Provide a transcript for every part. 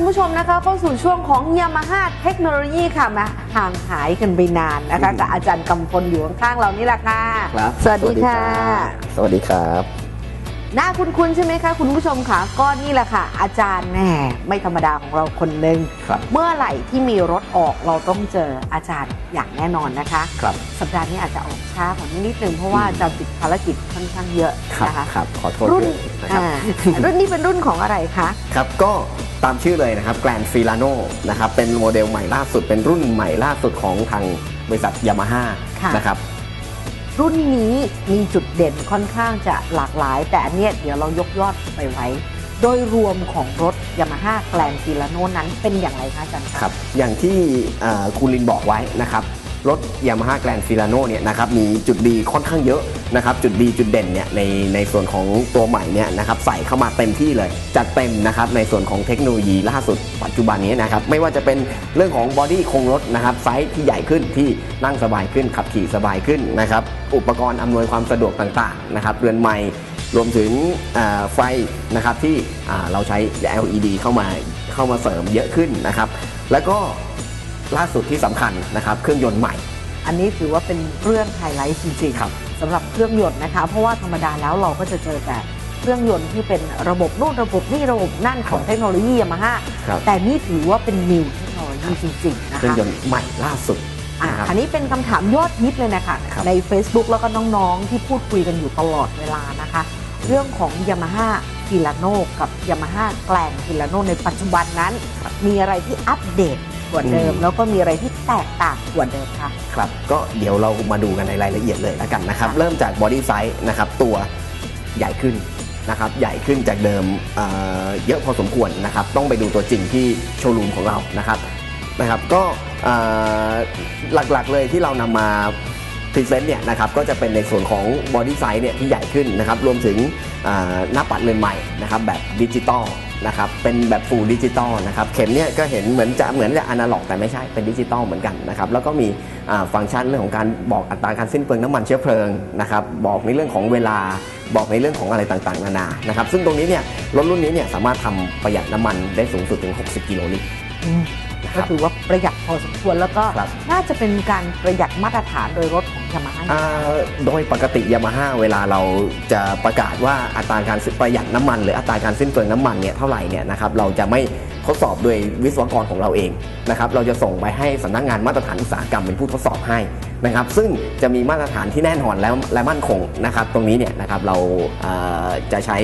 คุณผู้ชมนะคะเข้าสู่ช่วงของยามาฮ่าเทคโนโลยีค่ะมาห่างหายกันไปนานนะคะกับอาจารย์กำพลอยู่ข้างๆเรานี่แหละค่ะครับสวัสดีค่ะ สวัสดีครับหน้าคุ้นๆใช่ไหมคะคุณผู้ชมค่ะก็นี่แหละค่ะ อาจารย์แหมไม่ธรรมดาของเราคนหนึ่งครับเมื่อไหร่ที่มีรถออกเราต้องเจออาจารย์อย่างแน่นอนนะคะครับสัปดาห์นี้อาจจะออกช้ากว่านี้นิดนึงเพราะว่าอาจารย์ติดภารกิจค่อนข้างเยอะครับนะคะครับขอโทษรุ่นด้วยนะครับอ่ารุ่นนี้เป็นรุ่นของอะไรคะครับก็ ตามชื่อเลยนะครับ Grand Filano นะครับเป็นโมเดลใหม่ล่าสุดเป็นรุ่นใหม่ล่าสุดของทางบริษัทยามาฮ่าค่ะ นะครับ รุ่นนี้มีจุดเด่นค่อนข้างจะหลากหลาย แต่อันเนี้ยเดี๋ยวเรายกยอดไปไว้ โดยรวมของรถยามาฮ่า Grand Filano นั้นเป็นอย่างไรคะอาจารย์ครับอย่างที่เอ่อคุณลินบอกไว้นะครับ รถ Yamaha Grand Filano เนี่ยนะครับมีจุดดีค่อนข้างเยอะนะครับจุดดีจุดเด่นเนี่ยในในส่วนของตัวใหม่เนี่ยนะครับใส่เข้ามาเต็มที่เลยจัดเต็มนะครับในส่วนของเทคโนโลยีล่าสุดปัจจุบันนี้นะครับไม่ว่าจะเป็นเรื่องของ body โครงรถนะครับไซส์ที่ใหญ่ขึ้นที่นั่งสบายขึ้นขับขี่สบายขึ้นนะครับอุปกรณ์อำนวยความสะดวกต่างๆนะครับเรือนไมล์รวมถึงไฟนะครับที่เราใช้ LED เข้ามาเข้ามาเสริมเยอะขึ้นนะครับ แล้วก็ ล่าสุดที่สำคัญนะครับเครื่องยนต์ใหม่ อันนี้ถือว่าเป็นเรื่องไฮไลท์จริงๆ ครับ สำหรับเครื่องยนต์นะคะ เพราะว่าธรรมดาแล้วเราก็จะเจอแต่เครื่องยนต์ที่เป็นระบบนู่นระบบนี่ระบบนั่นของเทคโนโลยียามาฮ่าครับ แต่นี่ถือว่าเป็น new technology จริงๆนะเครื่องคะยนต์ใหม่ล่าสุดอะนะครับ อันนี้เป็นคำถามยอดฮิตเลยนะคะ ครับ ใน Facebook แล้วก็น้องๆที่พูดคุยกันอยู่ตลอดเวลานะคะ เรื่องของ Yamaha f i l a n o กับ Yamaha Grand Filano ในปัจจุบันนั้น มีอะไรที่อัปเดต กว่าเดิม แล้วก็มีอะไรที่แตกต่างกว่าเดิมคะครับก็เดี๋ยวเรามาดูกันในรายละเอียดเลยแล้วกันนะครับค่ะเริ่มจาก body size นะครับตัวใหญ่ขึ้นนะครับใหญ่ขึ้นจากเดิมเอ่อเยอะพอสมควรนะครับต้องไปดูตัวจริงที่โชว์รูมของเรานะครับนะครับก็เอ่อหลักๆเลยที่เรานำมา present เนี่ยนะครับก็จะเป็นในส่วนของ body size เนี่ยที่ใหญ่ขึ้นนะครับรวมถึงอ่าหน้าปัดเรือนใหม่นะครับแบบดิจิตอล นะครับเป็นแบบ full ดิจิตอลนะครับเข็มเนี่ยก็เห็นเหมือนจะเหมือนจะอนาล็อกแต่ไม่ใช่เป็นดิจิตอลเหมือนกันนะครับแล้วก็มีอ่าฟังก์ชันเรื่องของการบอกอัตราการสิ้นเปลืองน้ำมันเชื้อเพลิงนะครับบอกในเรื่องของเวลาบอกในเรื่องของอะไรต่างๆนานานะครับซึ่งตรงนี้เนี่ยรถรุ่นนี้เนี่ยสามารถทำประหยัดน้ำมันได้สูงสุดถึง 60 กิโลลิตรนะครับก็ถือว่าประหยัดพอสมควรแล้วก็ครับน่าจะเป็นการประหยัดมาตรฐานโดยรถ ของ Yamaha อ่าโดยปกติยามาฮ่าเวลาเราจะประกาศว่าอัตราการประหยัดน้ำมัน หรืออัตราการสิ้นเปลืองน้ำมันเนี่ยเท่าไหร่เนี่ยนะครับเราจะไม่ทดสอบโดยวิศวกรของเราเองนะครับเราจะส่งไปให้สำนักงานมาตรฐานอุตสาหกรรมเป็นผู้ทดสอบให้นะครับ ซึ่งจะมีมาตรฐานที่แน่นอนและและมั่นคงนะครับ ตรงนี้เนี่ยนะครับเราเอ่อจะใช้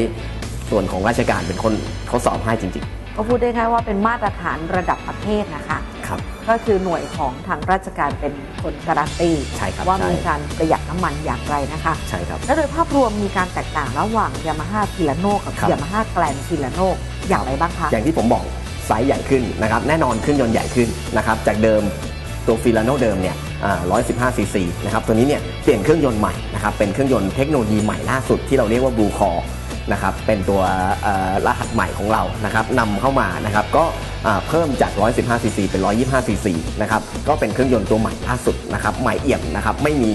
ส่วนของราชการเป็นคนทดสอบให้จริงก็พูดได้ง่ายว่าเป็นมาตรฐานระดับประเทศนะคะๆ ครับก็คือหน่วยของทางราชการเป็นคนการันตีใช่ครับว่าใช่มีการประหยัดน้ำมันอย่างไรนะคะใช่ครับและโดยภาพรวมมีการแตกต่างระหว่าง Yamaha f i l a n o กับครับ Yamaha Grand f i l a n o อย่างไรบ้างคะอย่างที่ผมบอกไซส์ใหญ่ขึ้นนะครับแน่นอนเครื่องยนต์ใหญ่ขึ้นนะครับจากเดิมตัว Filano เดิมเนี่ยอ่า115 ซีซีนะครับตัวนี้เนี่ยเปลี่ยนเครื่องยนต์ใหม่นะครับเป็นเครื่องยนต์เทคโนโลยีใหม่ล่าสุดที่เราเรียกว่า Blue Core นะครับเป็นตัวเอ่อรหัสใหม่ของเรานะครับนำเข้ามานะครับก็อ่า เพิ่มจาก 115 ซีซีเป็น 125 ซีซีนะครับก็เป็นเครื่องยนต์ตัวใหม่ล่าสุดนะครับใหม่เอี่ยมนะครับไม่มี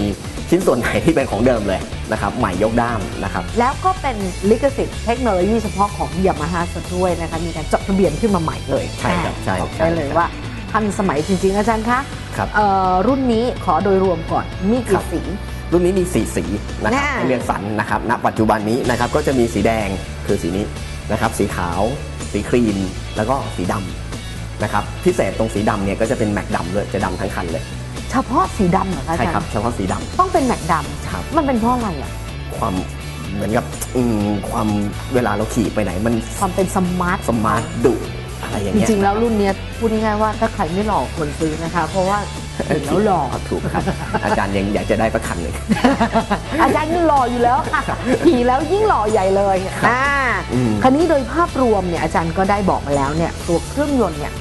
ชิ้นส่วนไหนที่เป็นของเดิมเลยนะครับใหม่ยกด้ามนะครับแล้วก็เป็นลิขสิทธิ์เทคโนโลยีเฉพาะของ Yamaha ซะด้วยนะคะมีการจดทะเบียนขึ้นมาใหม่เลยใช่ครับใช่บอกใช่ได้เลยครับว่าทันสมัยจริงๆ อาจารย์คะครับเอ่อรุ่นนี้ขอโดยรวมก่อนมีครักี่บสีรุ่นนี้มีสีสีนะครับน่าให้เลือกสรรนะครับณปัจจุบันนี้นะครับก็จะมีสีแดงคือสีนี้นะครับสีขาว สีครีม แล้วก็สีดำนะครับพิเศษตรงสีดำเนี่ยก็จะเป็นแม็กดำเลยจะดำทั้งคันเลยเฉพาะสีดำเหรอคะอาใช่จารครับย์เฉพาะสีดำ ต้องเป็นแม็กดครับำมันเป็นเพราะอะไรอะ ความเหมือนกับอืมความเวลาเราขี่ไปไหนมันความเป็นสมาร์ทสมาร์ทดุอะไรอย่างจเงี้ย ริงๆแล้วรุ่นเนี้ยพูดง่ายๆว่าถ้าใครไม่หล่อควรซื้อนะคะ เพราะว่าเห็น แล้วหล่อถูกครับ อาจารย์ยังอยากจะได้ประคันหนึ่งอาจารย์นี่หล่ออยู่แล้วค่ะขี่แล้วยิ่งหล่อใหญ่เลยอ่าอืมคันนี้โดยภาพรวมเนี่ยอาจารย์ก็ได้บอกมาแล้วเนี่ยตัวเครื่องยนต์เนี่ย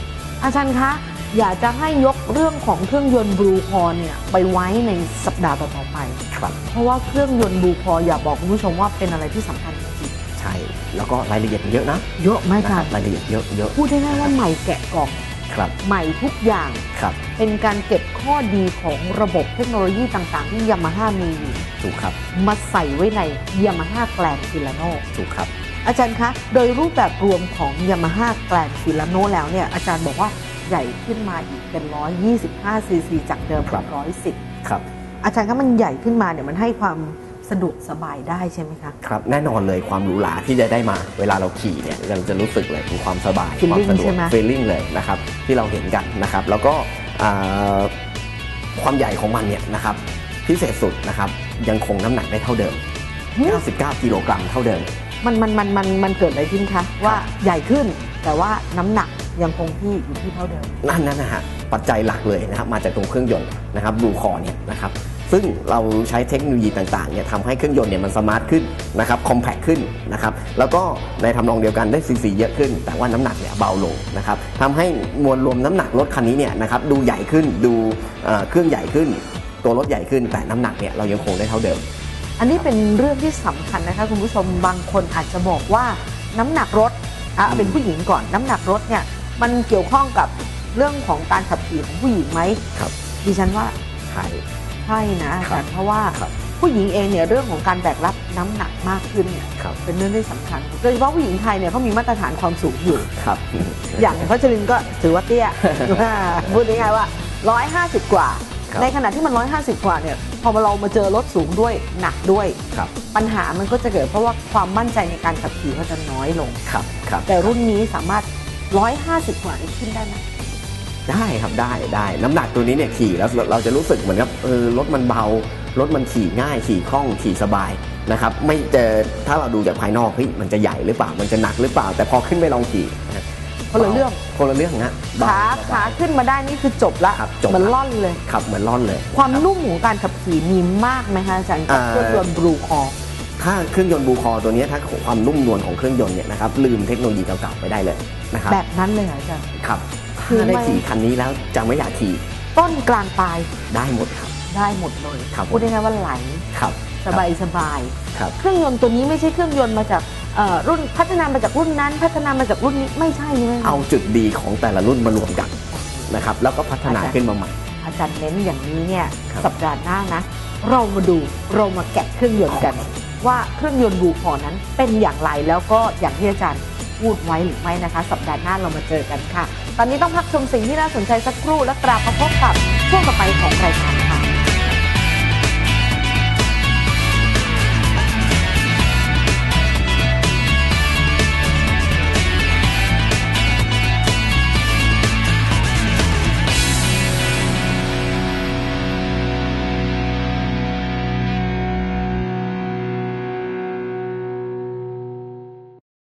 อาจารย์คะอยากจะให้ยกเรื่องของเครื่องยนต์บลูคอเนี่ยไปไว้ในสัปดาห์ต่อๆไปครับเพราะว่าเครื่องยนต์บลูคออยากบอกคุณผู้ชมว่าเป็นอะไรที่สำคัญจริงใช่ แล้วก็รายละเอียดเยอะนะๆเยอะไหมนะคะครับรายละเอียดเยอะเยอะพูดได้ง่ายๆว่าใหม่แกะกล่อง ครับใหม่ทุกอย่างครับเป็นการเก็บข้อดีของระบบเทคโนโลยีต่างๆ ที่ยามาฮ่ามีอยู่ถูกครับมาใส่ไว้ใน Yamaha Grand Filano ถูกครับออาจารย์คะ โดยรูปแบบรวมของ Yamaha Grand Filano แล้วเนี่ยอาจารย์บอกว่าใหญ่ขึ้นมาอีกเป็น 125ซีซีจากเดิมครับ110 ครับ อาจารย์คะมันใหญ่ขึ้นมาเนี่ยมันให้ความ สะดวกสบายได้ใช่ไหมคะครับแน่นอนเลยความหรูหราที่จะได้มาเวลาเราขี่เนี่ยเราจะรู้สึกเลยถึงความสบาย Feeling ความสะดวใช่กไหมฟีลลิ่งเลยนะครับที่เราเห็นกันนะครับ แล้วก็อ่าความใหญ่ของมันเนี่ยนะครับพิเศษสุดนะครับยังคงน้ำหนักได้เท่าเดิม 99 กิโลกรัมเท่าเดิม มันมันมันมันมันเกิดอะไรขึ้นคะว่าใหญ่ขึ้นแต่ว่าน้ำหนักยังคงที่อยู่ที่เท่าเดิม นั่นนั่นนะฮะปัจจัยหลักเลยนะครับมาจากตรงเครื่องยนต์นะครับบลูคอเนี่ยนะครับ ซึ่งเราใช้เทคโนโลยีต่างๆเนี่ยทำให้เครื่องยนต์เนี่ยมันสมาร์ทขึ้นนะครับคอมแพคขึ้นนะครับแล้วก็ในทำนองเดียวกันได้ซีซีเยอะขึ้น แต่ว่าน้ำหนักเนี่ยเบาลงนะครับทำให้มวลรวมน้ำหนักรถคันนี้เนี่ยนะครับดูใหญ่ขึ้นดูเอ่อเครื่องใหญ่ขึ้น ตัวรถใหญ่ขึ้น แต่น้ำหนักเนี่ยเรายังคงได้เท่าเดิม อันนี้เป็นเรื่องที่สำคัญนะคะคุณผู้ชมบางคนอาจจะบอกว่าน้ำหนักรถอะอืมเป็นผู้หญิงก่อนน้ำหนักรถเนี่ยมันเกี่ยวข้องกับเรื่องของการขับขี่ของผู้หญิงไหมครับดิฉันว่าใช่ใช่นะอาครัจาบรย์เพราะว่าครับผู้หญิงเองเนี่ยเรื่องของการแบกรับน้ำหนักมากขึ้นเนี่ยครับเป็นเรื่องที่สำคัญโดยเฉพาะผู้หญิงไทยเนี่ยเขามีมาตรฐานความสูงอยู่ครับ อย่างพัชรินก็ถือว่าเตี้ยพูดง่ายๆว่า150กว่าครับในขณะที่มัน150กว่าเนี่ยพอมาเรามาเจอรถสูงด้วยหนักด้วยครับปัญหามันก็จะเกิดเพราะว่าความมั่นใจในการขับขี่ก็จะน้อยลงครับครับแต่รุ่นนี้สามารถ150กว่านี้ขึ้นได้ไหม ได้ครับได้ได้ น้ำหนักตัวนี้เนี่ยขี่แล้วเราเราจะรู้สึกเหมือนกับเออรถมันเบารถมันขี่ง่ายขี่คล่องขี่สบายนะครับไม่เจอถ้าเราดูจากภายนอกเฮ้ยมันจะใหญ่หรือเปล่ามันจะหนักหรือเปล่า แต่พอขึ้นไปลองขี่นะคนละเรื่องคนละเรื่องนะเบขาสบขายขึ้นมาได้นี่คือจบละครับจบเหมือนละล่อนเลย ขับเหมือนล่อนเลย ความนุ่มของการขับขี่มีมากไหมคะอาจารย์กับอ่าเครื่องยนต์บลูคอถ้าเครื่องยนต์บูคอตัวเนี้ยถ้าความนุ่มนวลของเครื่องยนต์เนี่ยนะครับลืมเทคโนโลยีเก่าๆไปได้เลยนะครับแบบนั้นเลยเหรออาจารย์ครับคือ ถ้าได้ไม่ขี่คันนี้แล้วจะไม่อยากขี่ต้นกลางปลายได้หมดครับ ได้หมดเลยครับผมพูดง่ายๆว่าไหลครับสบายสบายครับเครื่องยนต์ตัวนี้ไม่ใช่เครื่องยนต์มาจากเอ่อรุ่นพัฒนามาจากรุ่นนั้น พัฒนามาจากรุ่นนี้ไม่ใช่ใช่ไหมคะเอาจุดดีของแต่ละรุ่นมารวมกันนะครับ แล้วก็พัฒนาขึ้นมาใหม่ อาจารย์เน้นอย่างนี้เนี่ยครับสัปดาห์หน้านะ เรามาดูเรามาแกะเครื่องยนต์กัน ว่าเครื่องยนต์บูพอนั้นเป็นอย่างไรแล้วก็อย่างที่อาจารย์ พูดไว้หรือไม่นะคะ สัปดาห์หน้าเรามาเจอกันค่ะ ตอนนี้ต้องพักชมสิ่งที่น่าสนใจสักครู่แล้วกลับมาพบกับช่วงต่อไปของรายการ